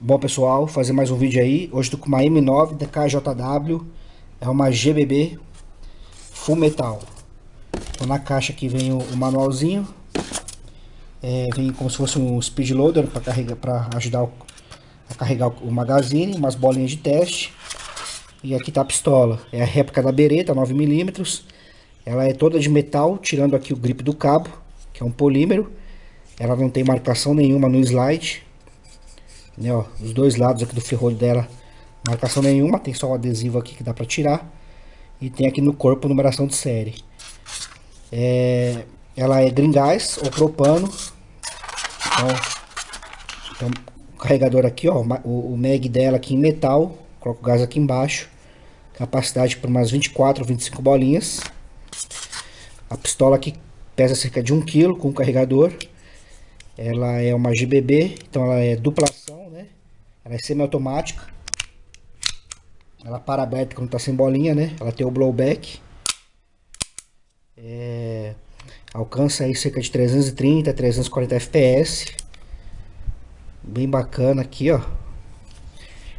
Bom pessoal, fazer mais um vídeo aí. Hoje tô com uma M9 da KJW. É uma GBB Full Metal. Então na caixa aqui vem o, o manualzinho. É, vem como se fosse um speed loader para carregar, para ajudar o, a carregar o, o magazine, umas bolinhas de teste. E aqui tá a pistola. É a réplica da Beretta 9mm. Ela é toda de metal, tirando aqui o grip do cabo, que é um polímero. Ela não tem marcação nenhuma no slide né, ó, os dois lados aqui do ferrolho dela, marcação nenhuma, tem só o adesivo aqui que dá para tirar. E tem aqui no corpo numeração de série. É, ela é green gas ou propano. Então, então o carregador aqui, ó, o, o mag dela aqui em metal, coloco o gás aqui embaixo. Capacidade para umas 24, 25 bolinhas. A pistola aqui pesa cerca de 1 kg com o carregador. Ela é uma GBB, então ela é dupla ação, né? Ela é semiautomática. Ela para aberta quando tá sem bolinha, né? Ela tem o blowback. É... Alcança aí cerca de 330, 340 FPS. Bem bacana aqui, ó.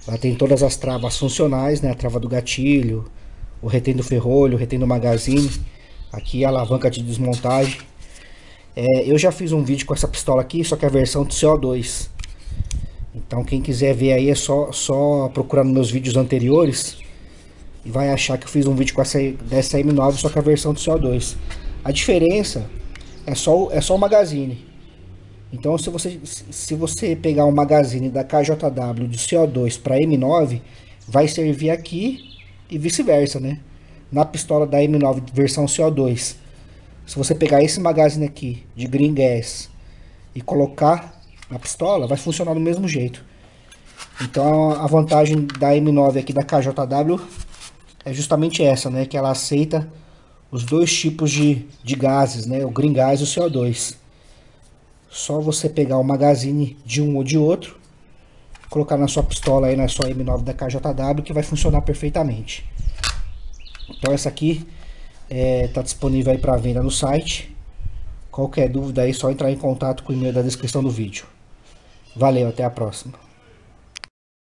Ela tem todas as travas funcionais, né? A trava do gatilho, o retém do ferrolho, o retém do magazine. Aqui a alavanca de desmontagem. É, eu já fiz um vídeo com essa pistola aqui, só que a versão do CO2. Então quem quiser ver aí é só, só procurar nos meus vídeos anteriores e vai achar que eu fiz um vídeo com essa dessa M9, só que a versão do CO2. A diferença é só, é só o magazine. Então se você, se você pegar um magazine da KJW de CO2 para M9, vai servir aqui e vice-versa, né? Na pistola da M9 versão CO2 se você pegar esse magazine aqui de green gas e colocar na pistola, vai funcionar do mesmo jeito. Então a vantagem da M9 aqui da KJW é justamente essa, né? Que ela aceita os dois tipos de, de gases, né? O green gas e o CO2. Só você pegar o magazine de um ou de outro, colocar na sua pistola aí na sua M9 da KJW que vai funcionar perfeitamente. Então essa aqui Está é, tá disponível aí para venda no site. Qualquer dúvida aí, só entrar em contato com o e-mail da descrição do vídeo. Valeu, até a próxima.